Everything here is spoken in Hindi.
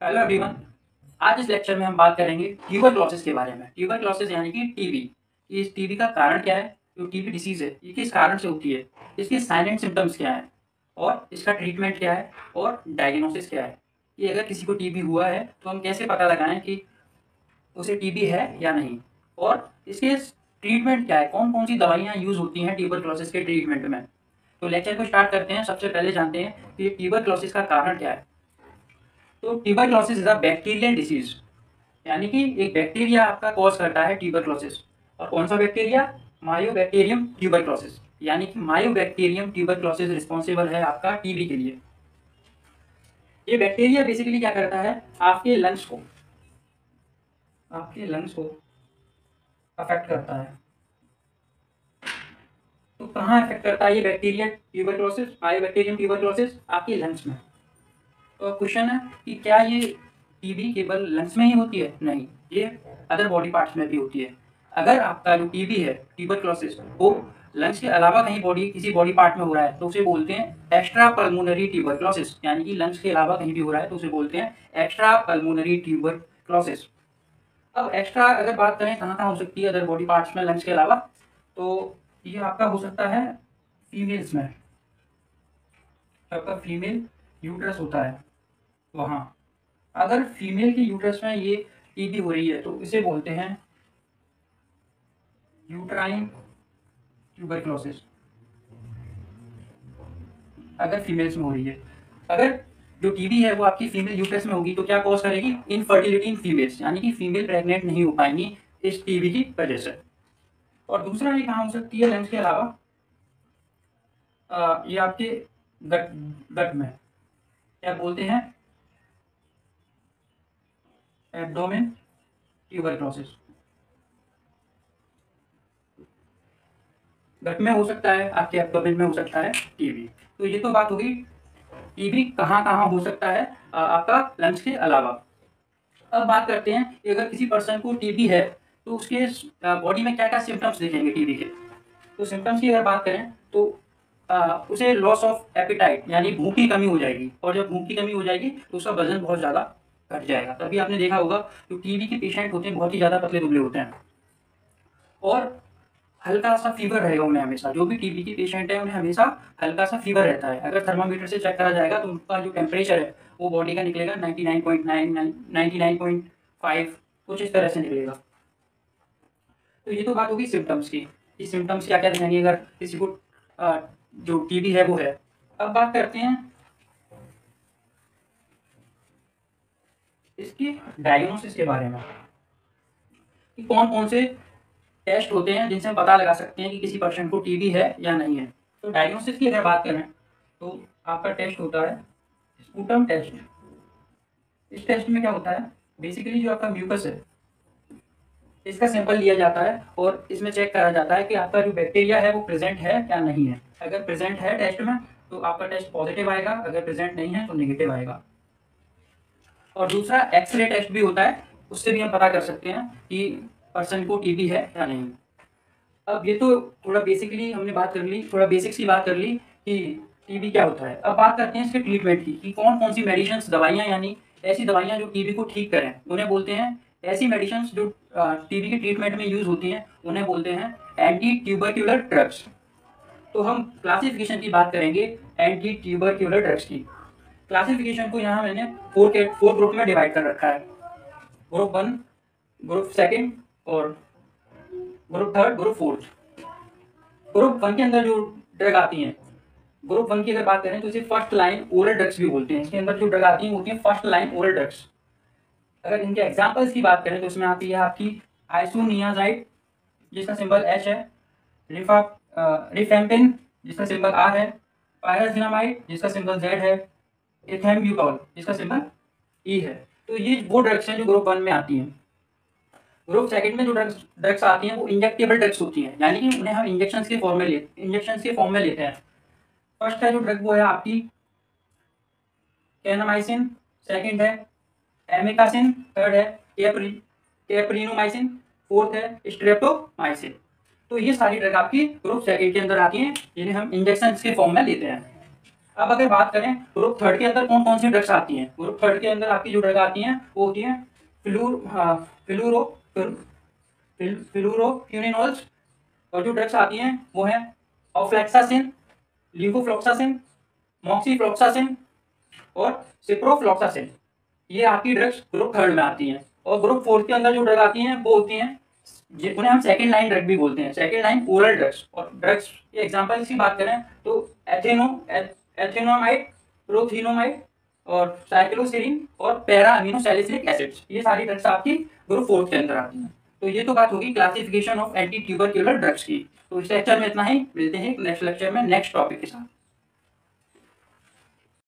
हेलो एवरीवन आज इस लेक्चर में हम बात करेंगे ट्यूबरक्लोसिस के बारे में। ट्यूबरक्लोसिस यानी कि टीबी इस टीबी का कारण क्या है? जो टीबी डिसीज है, ये किस कारण से होती है? इसके साइलेंट सिम्टम्स क्या है? और इसका ट्रीटमेंट क्या है? और डायग्नोसिस क्या है? कि अगर किसी को टीबी हुआ है तो हम कैसे पता लगाएँ कि उसे टीबी है या नहीं? और इसके ट्रीटमेंट क्या है? कौन कौन सी दवाइयाँ यूज़ होती हैं ट्यूबरक्लोसिस के ट्रीटमेंट में? तो लेक्चर को स्टार्ट करते हैं। सबसे पहले जानते हैं कि ट्यूबरक्लोसिस का कारण क्या है। तो tuberculosis is a bacterial disease यानी कि एक बैक्टीरिया आपका कॉज करता है ट्यूबरक्लोसिस और कौन सा बैक्टीरिया मायोबैक्टीरियम ट्यूबरक्लोसिस यानी कि मायोबैक्टीरियम ट्यूबरक्लोसिस रिस्पॉन्सिबल है आपका टीबी के लिए. ये बैक्टीरिया बेसिकली क्या करता है? आपके लंग्स को, आपके लंग्स को अफेक्ट करता है. तो कहाँ अफेक्ट करता है ये बैक्टीरिया ट्यूबरक्लोसिस मायोबैक्टीरियम ट्यूबरक्लोसिस आपके लंग्स में. क्वेश्चन है कि क्या ये टीबी केवल लंग्स में ही होती है? नहीं, ये अदर बॉडी पार्ट्स में भी होती है। अगर आपका जो टीबी है ट्यूबरक्लोसिस वो लंग्स के अलावा कहीं बॉडी किसी बॉडी पार्ट में हो रहा है तो उसे बोलते हैं एक्स्ट्रा पल्मोनरी ट्यूबरक्लोसिस यानी कि लंग्स के अलावा कहीं भी हो रहा है तो उसे बोलते हैं एक्स्ट्रा पल्मोनरी ट्यूबरक्लोसिस अब एक्स्ट्रा अगर बात करें, कहाँ कहाँ हो सकती है अदर बॉडी पार्ट्स में लंग्स के अलावा? तो ये आपका हो सकता है फीमेल्स में। आपका फीमेल यूट्रस होता है। वहाँ अगर फीमेल के यूट्रस में ये टीबी हो रही है तो इसे बोलते हैं यूट्राइन ट्यूबरक्लोसिस। अगर फीमेल्स में हो रही है। अगर जो टीबी है वो आपकी फीमेल यूट्रस में होगी तो क्या कॉज करेगी? इनफर्टिलिटी इन फीमेल्स यानी कि फीमेल प्रेग्नेंट नहीं हो पाएँगी इस टीबी की वजह से। और दूसरा ये कहाँ हो सकती है लेंस के अलावा ये आपके गट गट में। क्या बोलते हैं? एब्डोमेन ट्यूबरक्लोसिस गट में हो सकता है, आपके एब्डोमेन में हो सकता है टीबी तो ये तो बात होगी टीबी कहाँ कहाँ हो सकता है आपका लंग्स के अलावा। अब बात करते हैं, कि अगर किसी पर्सन को टीबी है तो उसके बॉडी में क्या क्या सिम्टम्स दिखेंगे टीबी के? तो सिम्टम्स की अगर बात करें तो आ, उसे लॉस ऑफ़ एपिटाइट यानी भूख की कमी हो जाएगी। और जब भूख की कमी हो जाएगी तो उसका वज़न बहुत ज़्यादा घट जाएगा। तभी आपने देखा होगा जो टीबी के पेशेंट होते हैं बहुत ही ज़्यादा पतले दुबले होते हैं। और हल्का सा फीवर रहेगा उन्हें हमेशा। जो भी टीबी के पेशेंट है उन्हें हमेशा हल्का सा फीवर रहता है। अगर थर्मामीटर से चेक करा जाएगा तो उनका जो टेम्परेचर है वो बॉडी का निकलेगा ninety nine point nine ninety nine point five कुछ इस तरह से निकलेगा। तो ये तो बात होगी सिम्टम्स की। कि सिम्टम्स क्या क्या दिखाएँगे अगर किसी को जो टीबी है वो है। अब बात करते हैं इसकी डायग्नोसिस के बारे में कि कौन कौन से टेस्ट होते हैं जिनसे हम पता लगा सकते हैं कि किसी पर्सन को टीबी है या नहीं है। तो डायग्नोसिस की अगर बात करें तो आपका टेस्ट होता है स्पूटम टेस्ट इस टेस्ट में क्या होता है? बेसिकली जो आपका म्यूकस है, इसका सैंपल लिया जाता है और इसमें चेक करा जाता है कि आपका जो बैक्टीरिया है वो प्रेजेंट है या नहीं है। अगर प्रेजेंट है टेस्ट में तो आपका टेस्ट पॉजिटिव आएगा, अगर प्रेजेंट नहीं है तो नेगेटिव आएगा। और दूसरा एक्सरे टेस्ट भी होता है, उससे भी हम पता कर सकते हैं कि पर्सन को टीबी है या नहीं। अब ये तो थोड़ा बेसिकली हमने बात कर ली, थोड़ा बेसिक्स की बात कर ली कि टीबी क्या होता है। अब बात करते हैं इसके ट्रीटमेंट की, कि कौन कौन सी मेडिसिन दवाइयाँ यानी ऐसी दवाइयाँ जो टीबी को ठीक करें, उन्हें बोलते हैं ऐसी मेडिसिन जो टीबी के ट्रीटमेंट में यूज़ होती हैं, उन्हें बोलते हैं एंटी ट्यूबरक्यूलर ड्रग्स तो हम क्लासिफिकेशन की बात करेंगे एंटी ट्यूबरक्यूलर ड्रग्स की। क्लासिफिकेशन को यहाँ मैंने फोर के फोर ग्रुप में डिवाइड कर रखा है। ग्रुप वन ग्रुप सेकेंड और group third group fourth group one के अंदर जो ड्रग आती हैं ग्रुप वन की अगर बात करें तो इसे फ़र्स्ट लाइन ओरल ड्रग्स भी बोलते हैं। इसके अंदर जो ड्रग आती हैं होती हैं फ़र्स्ट लाइन ओरल ड्रग्स अगर इनके एग्जाम्पल्स की बात करें तो इसमें आती है आपकी आइसोनियाजाइड जिसका सिंबल एच है रिफा रिफेम्पिन जिसका सिंबल आर है पायराजिनामाइड जिसका सिंबल जेड है इथेम्ब्यूकॉल जिसका सिंबल ई है। तो ये वो ड्रग्स हैं जो ग्रुप वन में आती हैं। ग्रुप सेकंड में जो ड्रग्स ड्रग्स आती हैं, वो इंजेक्टेबल ड्रग्स होती हैं। यानी कि उन्हें हम इंजेक्शन के फॉर्म में ले इंजेक्शन के फॉर्म में लेते हैं। फ़र्स्ट है जो ड्रग, वो है आपकी कैनामाइसिन, सेकंड है एमिकासिन, थर्ड है केप्री, केप्रीनोमाइसिन, फोर्थ है स्ट्रेप्टोमाइसिन। तो ये सारी ड्रग आपकी ग्रुप सेकेंड के अंदर आती है, जिन्हें हम इंजेक्शन के फॉर्म में लेते हैं। अब अगर बात करें ग्रुप थर्ड के अंदर कौन कौन सी ड्रग्स आती हैं? ग्रुप थर्ड के अंदर आपकी जो ड्रग आती हैं, वो होती हैं फ्लूर फ्लूरो फ्लूरोक्यूनिनोल्स और जो ड्रग्स आती हैं, वो है ऑफ्लेक्सासिन ल्यूकोफ्लोक्सासिन मॉक्सीफ्लोक्सासिन और सिप्रोफ्लोक्सासिन ये आपकी ड्रग्स ग्रुप थर्ड में आती हैं। और ग्रुप फोर्थ के अंदर जो ड्रग आती हैं, वो होती हैं उन्हें हम सेकेंड लाइन ड्रग भी बोलते हैं। सेकेंड लाइन ओरल ड्रग्स और ड्रग्स के एग्ज़ाम्पल की बात करें तो एथेनो एथेनोमाइड प्रोथीनोमाइड और साइक्लोसिरिन और पैरा अमीनो सैलिसिलिक एसिड्स ये सारी ड्रग्स आपकी ग्रुप फोर्थ के अंदर आती हैं। तो ये तो बात होगी classification of anti tubercular drugs की। तो इस लेक्चर में इतना ही। मिलते हैं नेक्स्ट लेक्चर में नेक्स्ट टॉपिक के साथ।